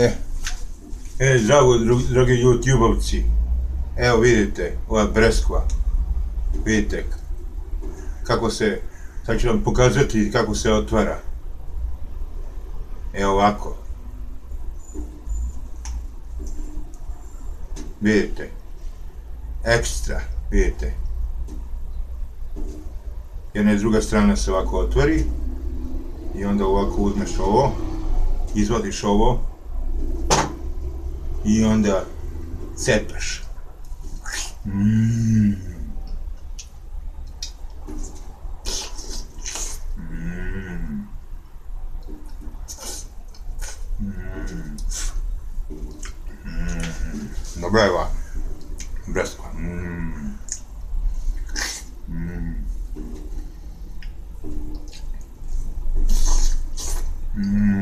E, e, zdravo, dragi YouTubeovci. Evo vidite, ova breskva. Vidite kako se, sad ću vam pokazati kako se otvara. Evo ovako. Vidite. Ekstra, vidite. Jedna i druga strana se ovako otvori. I onda ovako uzmeš ovo. Izvadiš ovo. I onda cepaš. Mmm. Mmm. Mmm. Mmm. Dobra je ova. Breskva. Mmm. Mmm. Mmm.